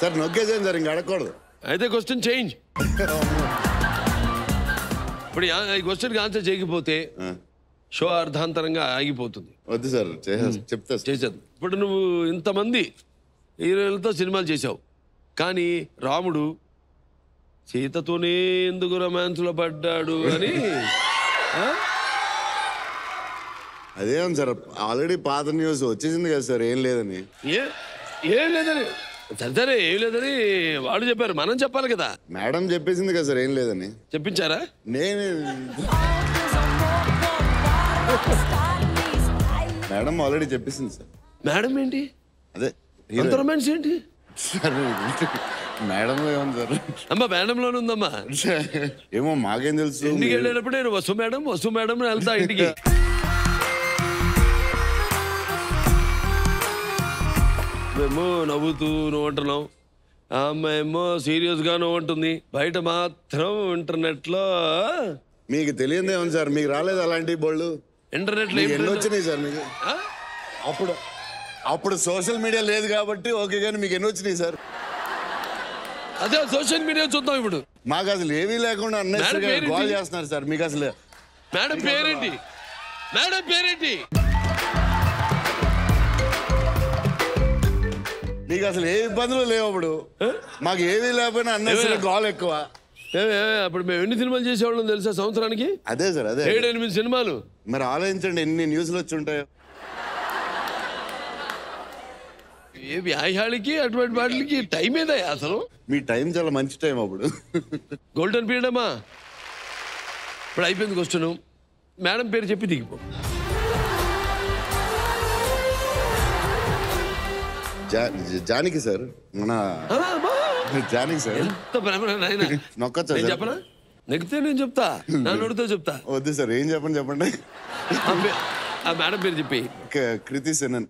Sir నొక్కేసాను sir ఇంక అడగకూడదు. అయితే క్వశ్చన్ చేంజ్ ఇప్పుడు ఈ క్వశ్చన్కి ఆన్సర్ చేయకపోతే షో అర్ధాంతరంగా ఆగిపోతుంది. వద్దు సార్ చేసేస్తా చెప్తా చేసేది ఇప్పుడు నువ్వు ఇంతమంది హీరోలతో సినిమాలు చేసావు కానీ రాముడు సీతతోనే ఎందుకు రొమాన్స్లో పడ్డాడు అని? అదే సార్. ఆల్రెడీ పాత న్యూస్ వచ్చేసింది కదా సార్ ఏం లేదని. ఏ ఏం లేదని? సరే సరే ఏం లేదని వాడు చెప్పారు మనం చెప్పాలి కదా. మేడం చెప్పేసింది కదా సార్ ఏం లేదని. చెప్పించారా? నేను మేడం ఆల్రెడీ చెప్పేసింది సార్. మేడం ఏంటి? అదే అంత హీరో రొమాన్స్ ఏంటి? సార్ మేడం ఏముంది సార్? అమ్మా మేడంలోనే ఉందమ్మా. ఏమో మాకేం తెలుసు. ఇంటికి వెళ్ళేటప్పుడు నేను వసు మేడం వసు మేడం వెళ్తా ఇంటికి. మేము నవ్వుతూ నువ్వు అంటున్నాం ఆ అమ్మాయి ఏమో సీరియస్గా నువ్వు ఉంటుంది బయట మాత్రం ఇంటర్నెట్లో మీకు తెలియదు ఏముంది సార్. మీకు రాలేదు అలాంటి బోళ్ళు? ఇంటర్నెట్లో మీకు ఏం ఎన్ని? వచ్చినాయి సార్ మీకు? అప్పుడు అప్పుడు సోషల్ మీడియా లేదు కాబట్టి ఓకే కానీ మీకు ఎన్ని వచ్చినాయి సార్? అదే సోషల్ మీడియా చూద్దాం ఇప్పుడు. మాకు అసలు ఏమీ లేకుండా? కాల్ చేస్తున్నారు సార్. మీకు అసలు మేడం పేరేంటి? మేడం పేరేంటి? మీకు అసలు ఏ ఇబ్బందులు లేవు అప్పుడు. మాకు ఏమీ లేకపోయినా అన్నెసరిగా కాల్ ఎక్కువ. అప్పుడు మేము ఎన్ని సినిమాలు చేసేవాళ్ళం తెలుసా సంవత్సరానికి? అదే సార్ అదే. ఏడు ఎనిమిది సినిమాలు. మరి ఆలోచించండి ఎన్ని న్యూస్లు వచ్చి ఉంటాయో. ఏ వ్యాయాలకి అటువంటి వాటికి టైం ఏదా అసలు? మీ టైం చాలా మంచి టైం అప్పుడు. గోల్డెన్ పీరియడ్ అమ్మా. ఇప్పుడు అయిపోయింది క్వశ్చన్ మేడం పేరు చెప్పి దిగిపో. జానికి సార్. మన. జానికి సార్. ఎంత ప్రేమ నాయన. నొక్కొచ్చా నేను? చెప్పనా? నెక్కితే నేను చెప్తా. నా నోటితో చెప్తా. వద్దు సార్ ఏం చెప్పండి చెప్పండి. ఆ మేడం పేరు చెప్పి. కృతి సెనన్.